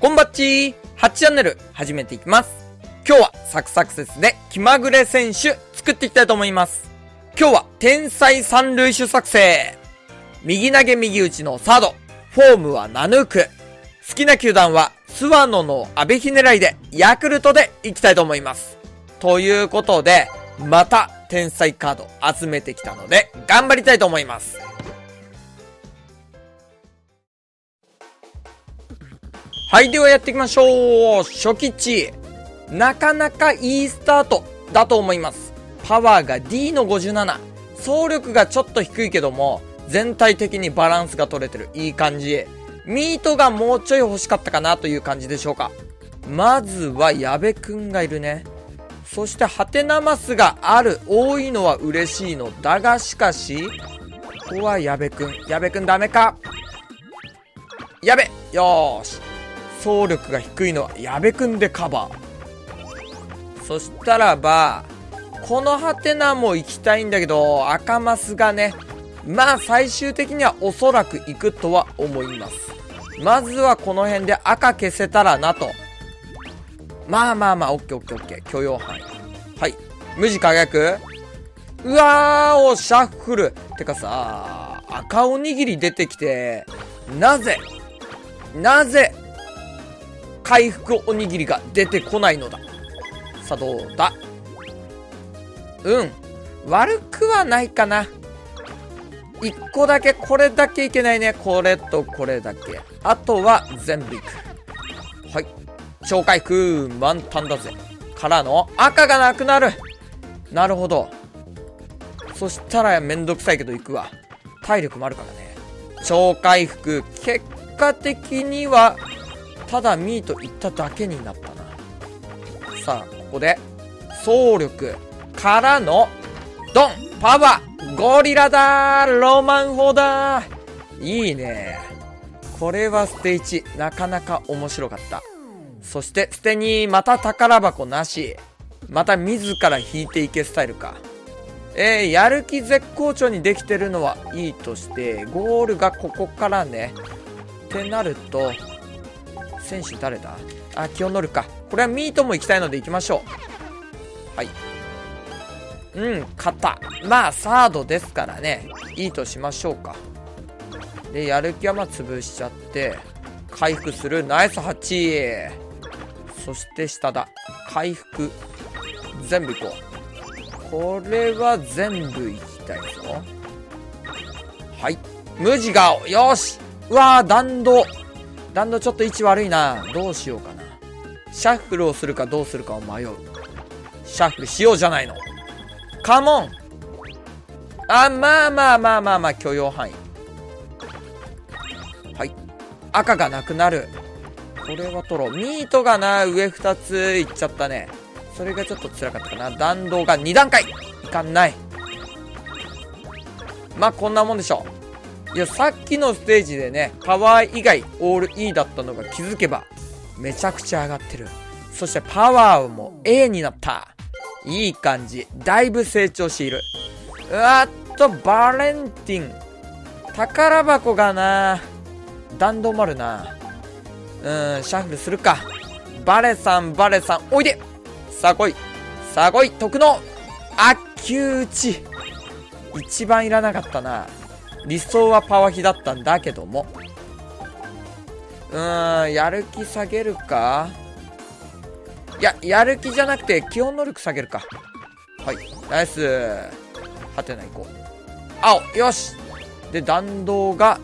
こんばっちー !8 チャンネル始めていきます。今日はサクサクセスで気まぐれ選手作っていきたいと思います。今日は天才三塁手作成。右投げ右打ちのサード。フォームはナヌーク。好きな球団はスワノの阿部ひねらいでヤクルトでいきたいと思います。ということで、また天才カード集めてきたので頑張りたいと思います。はい、ではやっていきましょう初期値なかなかいいスタートだと思います。パワーが D の57。走力がちょっと低いけども、全体的にバランスが取れてる。いい感じ。ミートがもうちょい欲しかったかなという感じでしょうか。まずは矢部くんがいるね。そしてハテナマスがある。多いのは嬉しいの。だがしかし、ここは矢部くん。矢部くんダメか矢部よーし。走力が低いのは矢部くんでカバー。そしたらばこのハテナも行きたいんだけど赤マスがねまあ最終的にはおそらく行くとは思います。まずはこの辺で赤消せたらなと。まあまあまあオッケーオッケーオッケー。許容範囲。はい。無地輝く？うわーおシャッフル。てかさ赤おにぎり出てきてなぜなぜ回復おにぎりが出てこないのだ。さあ、どうだ？うん。悪くはないかな。1個だけ、これだけいけないね。これとこれだけ。あとは全部いく。はい。超回復、満タンだぜ。からの、赤がなくなる。なるほど。そしたらめんどくさいけど行くわ。体力もあるからね。超回復、結果的にはただミートいっただけになったな。さあここで総力からのドン。パワーゴリラだロマン砲だいいね。これはステ1なかなか面白かった。そして捨てにまた宝箱なし。また自ら引いていけスタイルか。えー、やる気絶好調にできてるのはいいとしてゴールがここからね。ってなると選手誰だ？あ、気温乗るか。これはミートも行きたいので行きましょう。はい。うん、勝った。まあ、サードですからね。いいとしましょうか。で、やる気はまあ潰しちゃって、回復する。ナイス8。そして下だ。回復。全部行こう。これは全部行きたいぞ。はい。無地顔。よしうわー、弾道。弾道ちょっと位置悪いな。どうしようかな。シャッフルをするかどうするかを迷う。シャッフルしようじゃないの。カモンあ、まあまあまあまあまあ、許容範囲。はい。赤がなくなる。これは取ろう。ミートがな、上2ついっちゃったね。それがちょっと辛かったかな。弾道が2段階いかんない。まあ、こんなもんでしょう。いや、さっきのステージでね、パワー以外オール E だったのが気づけば、めちゃくちゃ上がってる。そしてパワーも A になった。いい感じ。だいぶ成長している。うわっと、バレンティン。宝箱がな、弾道もあるな。うん、シャッフルするか。バレさん、バレさん、おいでさあ来い。さあ来い、徳の、あっきゅう打ち。一番いらなかったな。理想はパワヒだったんだけども。うーん、やる気下げるか？いや、やる気じゃなくて、基本能力下げるか。はい。ナイス。はてな、行こう。青よしで、弾道が、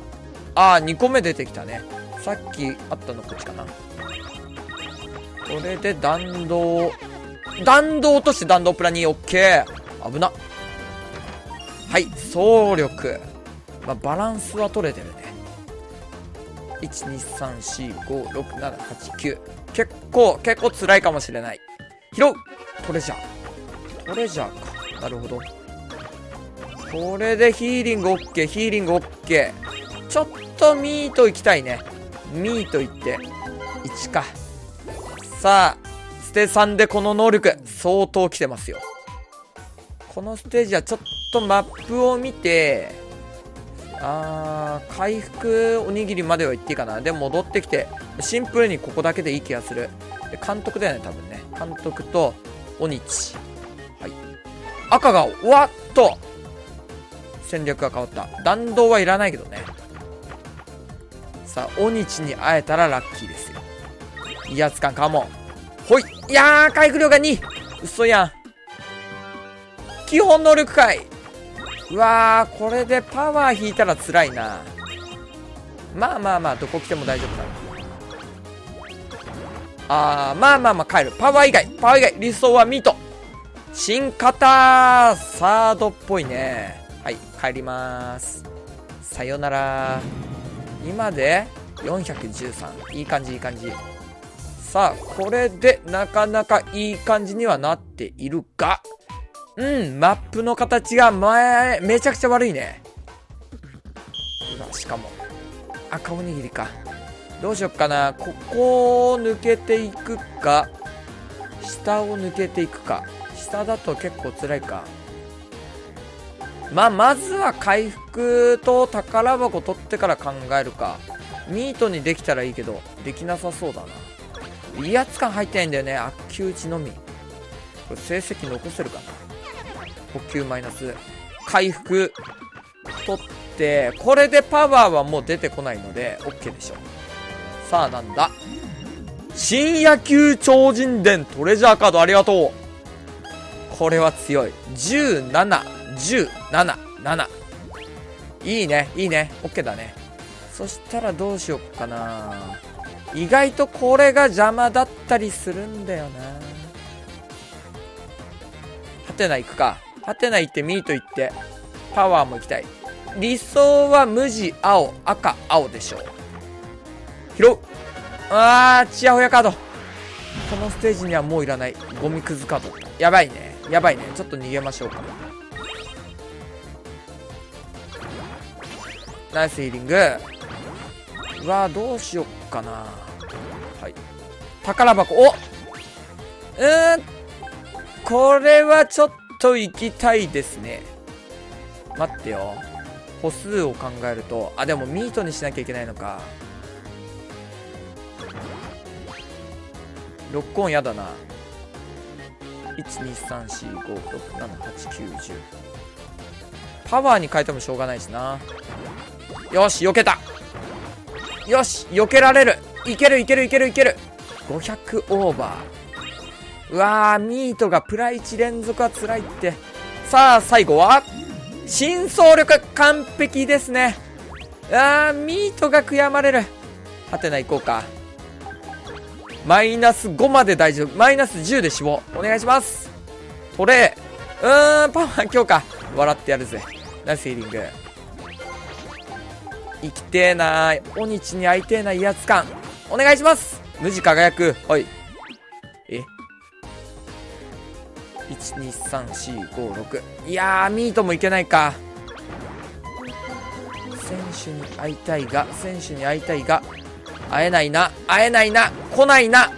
あー、2個目出てきたね。さっきあったのこっちかな。これで弾道、弾道落として弾道プラ2、オッケー。危な。はい、総力。まあ、バランスは取れてるね。1,2,3,4,5,6,7,8,9結構、結構辛いかもしれない。拾うトレジャー。トレジャーか。なるほど。これでヒーリング OK、ヒーリング OK。ちょっとミート行きたいね。ミート行って、1か。さあ、ステ3でこの能力、相当来てますよ。このステージはちょっとマップを見て、あー、回復おにぎりまでは行っていいかな。でも戻ってきて、シンプルにここだけでいい気がする。で監督だよね、多分ね。監督と、おにち。はい。赤が、わっと戦略が変わった。弾道はいらないけどね。さあ、おにちに会えたらラッキーですよ。威圧感かも。ほい。いやー、回復量が2。嘘やん。基本能力回。うわー、これでパワー引いたら辛いな。まあまあまあ、どこ来ても大丈夫だな。あー、まあまあまあ帰る。パワー以外、パワー以外、理想はミート。新型サードっぽいね。はい、帰ります。さよなら。今で413。いい感じ、いい感じ。さあ、これでなかなかいい感じにはなっているが、うん、マップの形が前、めちゃくちゃ悪いね。うわ、しかも、赤おにぎりか。どうしよっかな。ここを抜けていくか、下を抜けていくか。下だと結構辛いか。まあ、まずは回復と宝箱取ってから考えるか。ミートにできたらいいけど、できなさそうだな。威圧感入ってないんだよね。悪球打ちのみ。これ成績残せるかな。補給マイナス。回復。取って、これでパワーはもう出てこないので、OK でしょ。さあ、なんだ？新野球超人伝トレジャーカードありがとう。これは強い。17、17、7。いいね、いいね。OK だね。そしたらどうしよっかな。意外とこれが邪魔だったりするんだよな。はてな行くか。ハテナ行ってミート行って、パワーも行きたい。理想は無地、青、赤、青でしょう。拾うあー、チヤホヤカード。このステージにはもういらない。ゴミくずカード。やばいね。やばいね。ちょっと逃げましょうか。ナイスヒーリング。うわ、どうしよっかな。はい。宝箱。おうーん。これはちょっとと行きたいですね。待ってよ。歩数を考えると、あ、でもミートにしなきゃいけないのか。ロックオンやだな。1,2,3,4,5,6,7,8,9,10パワーに変えてもしょうがないしな。よし、避けたよし、避けられるいけるいけるいけるいける !500 オーバー。うわー、ミートがプラ1連続は辛いって。さあ、最後は、新走力完璧ですね。あー、ミートが悔やまれる。はてな、行こうか。マイナス5まで大丈夫。マイナス10で死亡。お願いします。トレー。うーん、パワー強化。笑ってやるぜ。ナイスヒーリング。生きてえなー。おにちに会いてえな威圧感。お願いします。無地輝く。はい。12345いやーミートもいけないか。選手に会いたいが選手に会いたいが会えないな会えないな来ないな。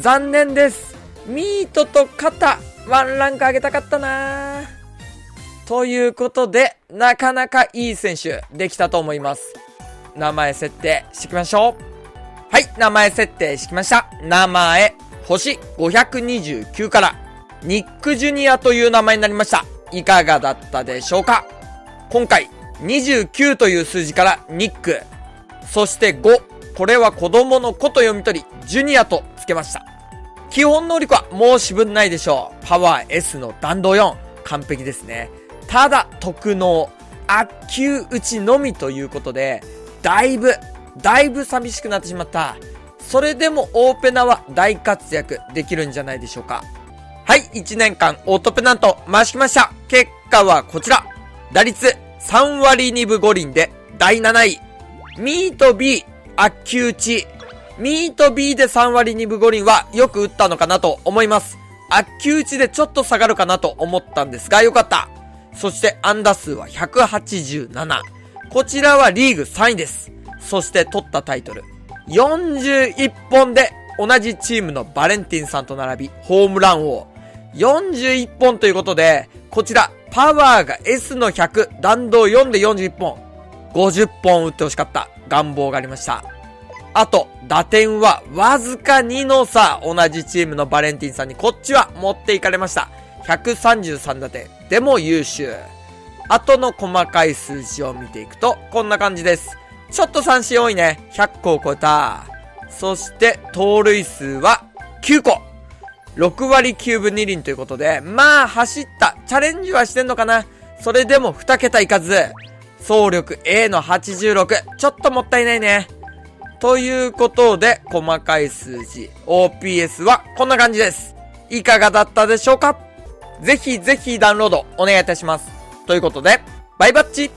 残念です。ミートと肩ワンランク上げたかったな。ということでなかなかいい選手できたと思います。名前設定していきましょう。はい名前設定してきました。名前星529から。ニック・ジュニアという名前になりました。いかがだったでしょうか？今回、29という数字からニック、そして5、これは子供の子と読み取り、ジュニアと付けました。基本能力は申し分ないでしょう。パワー S の弾道4、完璧ですね。ただ、特能、悪球打ちのみということで、だいぶ、だいぶ寂しくなってしまった。それでもオーペナは大活躍できるんじゃないでしょうか。はい、1年間オートペナント回しました。結果はこちら。打率3割2分5厘で第7位。ミート B、悪球打ち。ミート B で3割2分5厘はよく打ったのかなと思います。悪球打ちでちょっと下がるかなと思ったんですが、よかった。そして安打数は187。こちらはリーグ3位です。そして取ったタイトル。41本で同じチームのバレンティンさんと並び、ホームラン王。41本ということで、こちら、パワーが S の100、弾道4で41本。50本打ってほしかった願望がありました。あと、打点はわずか2の差、同じチームのバレンティンさんにこっちは持っていかれました。133打点。でも優秀。後の細かい数字を見ていくと、こんな感じです。ちょっと三振多いね。100個を超えた。そして、盗塁数は9個。6割9分2厘ということで、まあ、走った。チャレンジはしてんのかな？それでも2桁いかず。総力 A の86。ちょっともったいないね。ということで、細かい数字、OPS はこんな感じです。いかがだったでしょうか？ぜひぜひダウンロードお願いいたします。ということで、バイバッチ